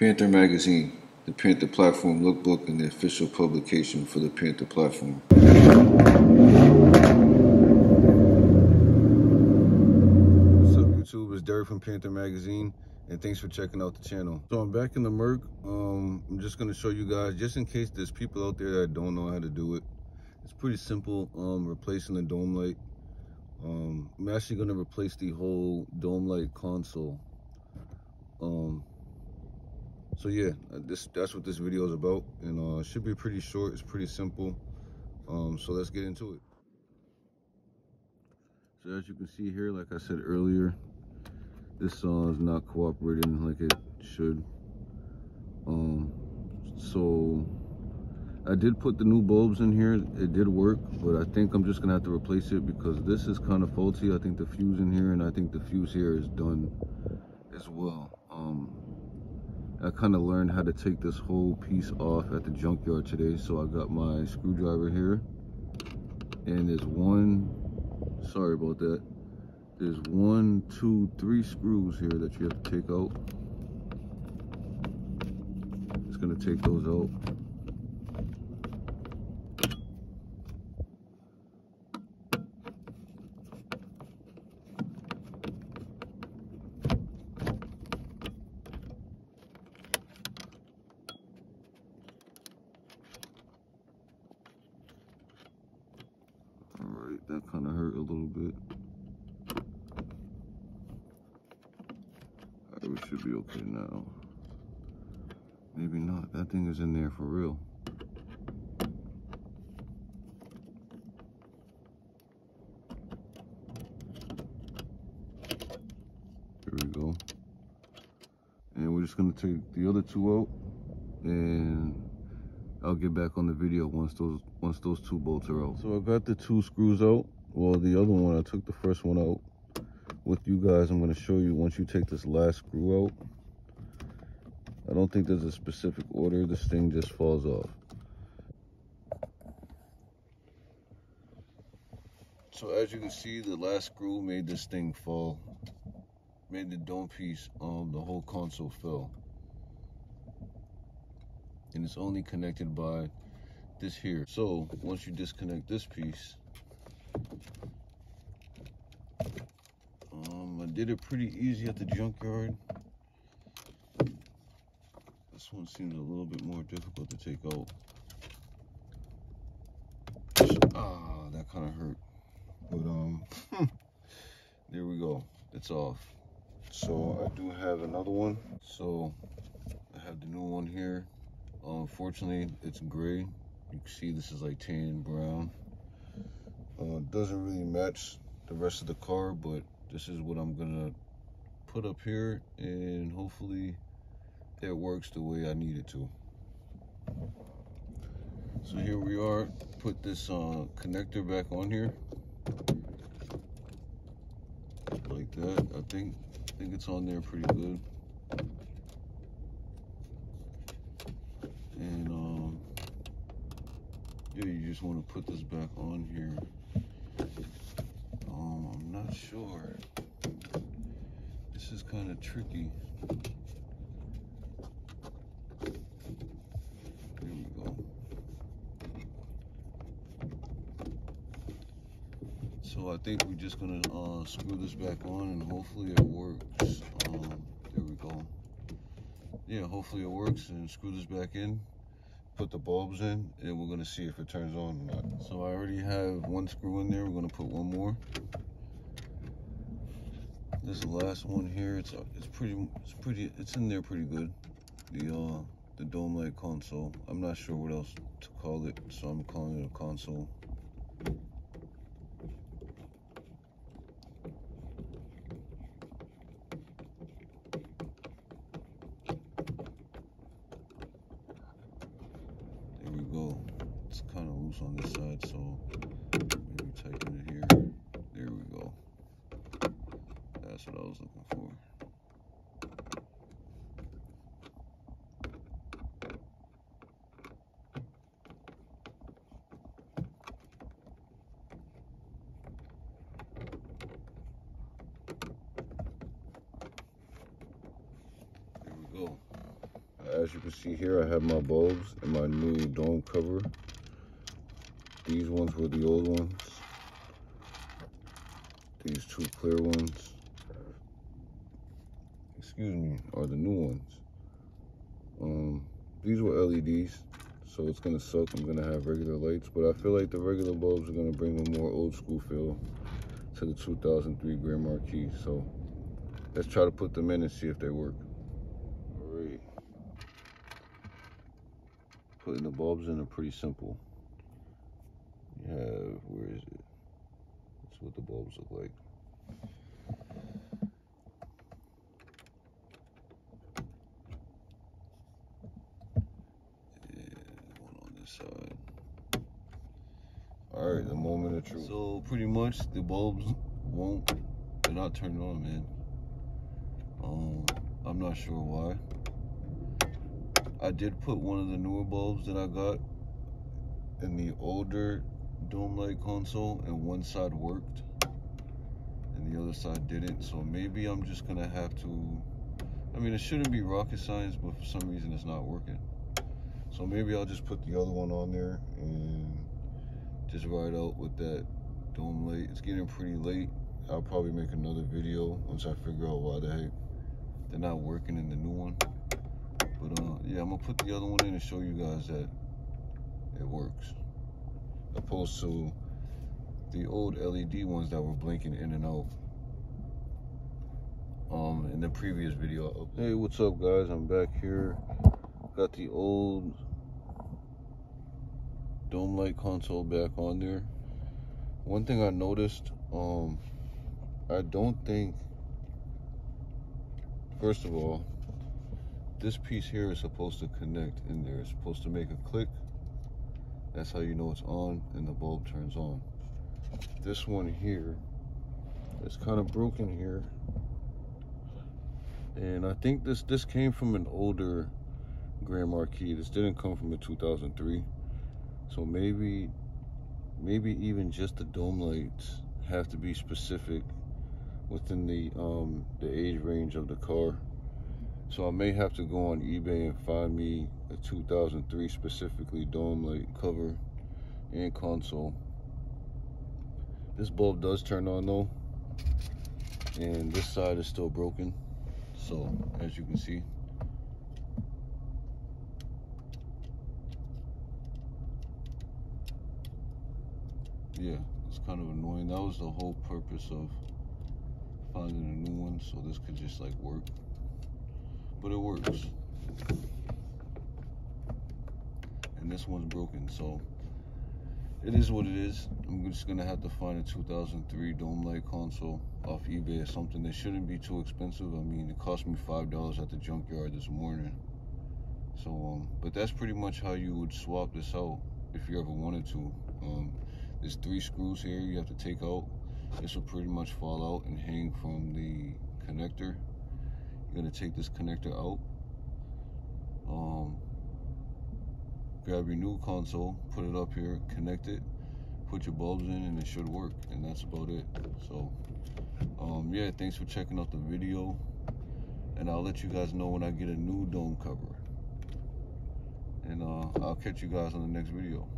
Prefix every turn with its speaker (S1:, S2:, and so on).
S1: Panther Magazine, the Panther Platform Lookbook, and the official publication for the Panther Platform. What's up, YouTube? It's Derek from Panther Magazine, and thanks for checking out the channel. So I'm back in the Merc. Um, I'm just gonna show you guys, just in case there's people out there that don't know how to do it. It's pretty simple, um, replacing the dome light. Um, I'm actually gonna replace the whole dome light console. Um, so yeah this that's what this video is about. And uh it should be pretty short. It's pretty simple. Um so let's get into it. So as you can see here like i said earlier this saw is not cooperating like it should. Um so i did put the new bulbs in here. It did work but i think i'm just gonna have to replace it because this is kind of faulty. I think the fuse in here and i think the fuse here is done as well. Um I kind of learned how to take this whole piece off at the junkyard today. So I got my screwdriver here. And there's one, sorry about that. There's one, two, three screws here that you have to take out. Just gonna take those out. that kind of hurt a little bit. Right, we should be okay now. Maybe not. That thing is in there for real. Here we go. And we're just gonna take the other two out and I'll get back on the video once those once those two bolts are out. So I got the two screws out. Well, the other one, I took the first one out. With you guys, I'm going to show you once you take this last screw out. I don't think there's a specific order. This thing just falls off. So as you can see, the last screw made this thing fall. Made the dome piece, um, the whole console fell and it's only connected by this here. So once you disconnect this piece, um, I did it pretty easy at the junkyard. This one seems a little bit more difficult to take out. Ah, that kind of hurt. But um, there we go. It's off. So I do have another one. So I have the new one here. Unfortunately, it's gray. You can see this is like tan brown. Uh, doesn't really match the rest of the car, but this is what I'm gonna put up here and hopefully it works the way I need it to. So here we are, put this uh, connector back on here. Like that, I think, I think it's on there pretty good. and um, yeah you just want to put this back on here um, I'm not sure this is kind of tricky we go so I think we're just gonna uh, screw this back on and hopefully it works um, there we go yeah, hopefully it works and screw this back in, put the bulbs in, and we're gonna see if it turns on or not. So I already have one screw in there. We're gonna put one more. This last one here. It's it's pretty it's pretty it's in there pretty good. The uh the dome light console. I'm not sure what else to call it, so I'm calling it a console. There we go. It's kinda loose on this side, so maybe tighten it here. There we go. That's what I was looking for. There we go. as you can see here, I have my bulbs and my new dome cover. These ones were the old ones. These two clear ones, excuse me, are the new ones. Um, these were LEDs, so it's gonna suck. I'm gonna have regular lights, but I feel like the regular bulbs are gonna bring a more old school feel to the 2003 Grand Marquis. So let's try to put them in and see if they work. All right. Putting the bulbs in are pretty simple. You have, where is it? That's what the bulbs look like. All right, the moment of truth. So pretty much the bulbs won't, they're not turned on, man. Um, I'm not sure why. I did put one of the newer bulbs that I got in the older dome light console and one side worked and the other side didn't. So maybe I'm just gonna have to, I mean, it shouldn't be rocket science, but for some reason it's not working. So maybe I'll just put the other one on there and just ride out with that dome light. It's getting pretty late. I'll probably make another video once I figure out why the heck they're not working in the new one. But uh, yeah, I'm gonna put the other one in and show you guys that it works. Opposed to the old LED ones that were blinking in and out. Um, in the previous video. Hey, what's up guys? I'm back here. Got the old dome light console back on there. One thing I noticed, um, I don't think, first of all, this piece here is supposed to connect in there. It's supposed to make a click. That's how you know it's on and the bulb turns on. This one here is kind of broken here. And I think this this came from an older Grand Marquis. This didn't come from a 2003. So maybe, maybe even just the dome lights have to be specific within the um, the age range of the car. So I may have to go on eBay and find me a 2003 specifically dome light cover and console. This bulb does turn on though, and this side is still broken. So as you can see, yeah, it's kind of annoying. That was the whole purpose of finding a new one, so this could just like work. But it works. And this one's broken, so it is what it is. I'm just gonna have to find a 2003 Dome Light console off eBay or something that shouldn't be too expensive. I mean, it cost me five dollars at the junkyard this morning. So, um, but that's pretty much how you would swap this out if you ever wanted to. Um, there's three screws here you have to take out. This will pretty much fall out and hang from the connector. You're gonna take this connector out. Um, grab your new console, put it up here, connect it, put your bulbs in and it should work. And that's about it. So, um, yeah, thanks for checking out the video. And I'll let you guys know when I get a new dome cover. And uh, I'll catch you guys on the next video.